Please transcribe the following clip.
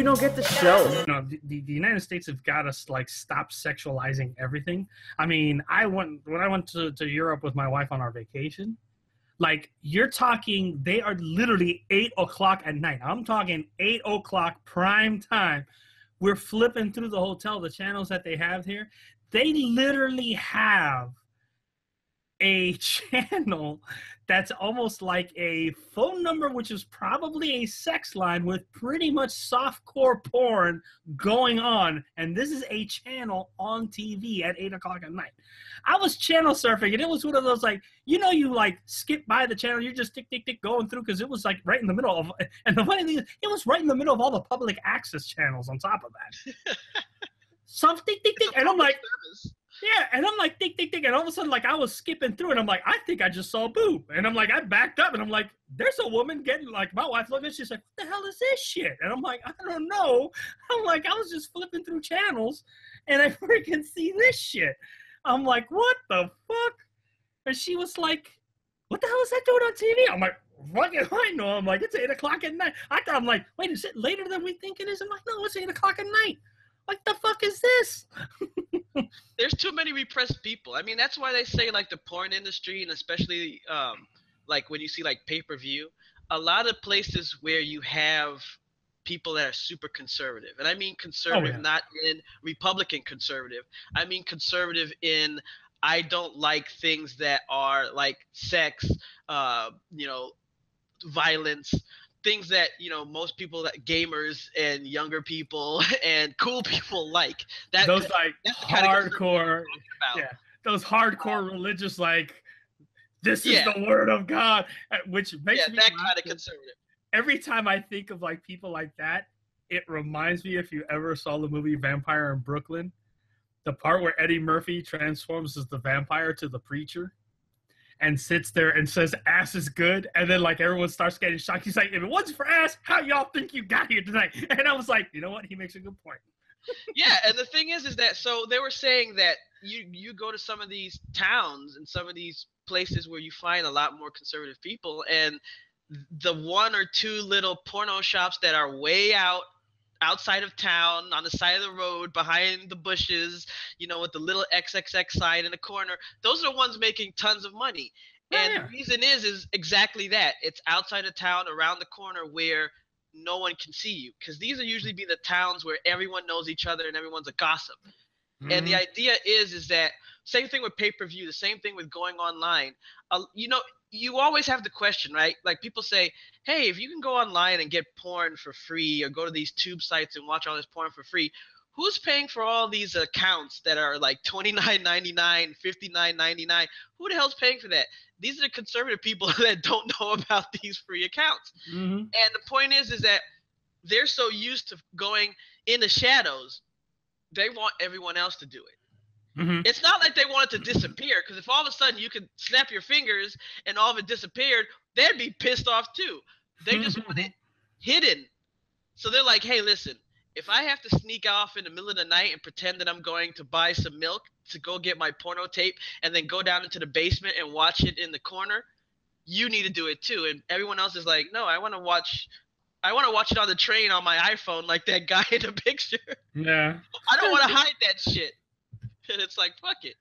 you don't get the show. You know, the, the United States have got us like stop sexualizing everything. I mean, I went when I went to, to Europe with my wife on our vacation. Like you're talking, they are literally eight o'clock at night. I'm talking eight o'clock prime time. We're flipping through the hotel, the channels that they have here. They literally have a channel that's almost like a phone number, which is probably a sex line with pretty much softcore porn going on. And this is a channel on TV at eight o'clock at night. I was channel surfing, and it was one of those like, you know, you like skip by the channel, you're just tick, tick, tick going through because it was like right in the middle of. And the funny thing is, it was right in the middle of all the public access channels on top of that. Some tick, tick, tick, and I'm like. Service yeah, and I'm like, think, think, think, and all of a sudden, like, I was skipping through, and I'm like, I think I just saw a boob, and I'm like, I backed up, and I'm like, there's a woman getting like, my wife looked, and she's like, what the hell is this shit? And I'm like, I don't know. I'm like, I was just flipping through channels, and I freaking see this shit. I'm like, what the fuck? And she was like, what the hell is that doing on TV? I'm like, fucking I know. I'm like, it's eight o'clock at night. I thought I'm like, wait, is it later than we think it is? I'm like, no, it's eight o'clock at night. What the fuck is this? There's too many repressed people. I mean, that's why they say like the porn industry and especially um, like when you see like pay per view, a lot of places where you have people that are super conservative, and I mean conservative, oh, yeah. not in Republican conservative. I mean conservative in I don't like things that are like sex, uh, you know, violence, things that you know most people that gamers and younger people and cool people like. That those like hardcore yeah those hardcore um, religious like this is yeah. the word of god uh, which makes yeah, me that kind of conservative. every time i think of like people like that it reminds me if you ever saw the movie vampire in brooklyn the part where eddie murphy transforms as the vampire to the preacher and sits there and says ass is good. And then like everyone starts getting shocked. He's like if it wasn't for ass how y'all think you got here tonight? And i was like you know what? He makes a good point. Yeah and the thing is is that so they were saying that you you go to some of these towns and some of these places where you find a lot more conservative people and the one or two little porno shops that are way out outside of town on the side of the road behind the bushes you know with the little xxx sign in the corner those are the ones making tons of money and yeah. the reason is is exactly that it's outside of town around the corner where no one can see you because these are usually be the towns where everyone knows each other and everyone's a gossip mm-hmm. and the mm-hmm. idea is is that same thing with pay-per-view the same thing with going online uh, you know you always have the question, right? Like people say, hey, if you can go online and get porn for free or go to these tube sites and watch all this porn for free, who's paying for all these accounts that are like $29.99, $59.99? Who the hell's paying for that? These are the conservative people that don't know about these free accounts. Mm-hmm. And the point is, is that they're so used to going in the shadows, they want everyone else to do it. Mm-hmm. It's not like they want it to disappear because if all of a sudden you could snap your fingers and all of it disappeared, they'd be pissed off too. They just want it hidden. So they're like, hey, listen, if I have to sneak off in the middle of the night and pretend that I'm going to buy some milk to go get my porno tape and then go down into the basement and watch it in the corner, you need to do it too. And everyone else is like, no, I want to watch I want to watch it on the train on my iPhone like that guy in the picture. Yeah. I don't want to hide that shit. and it's like fuck it.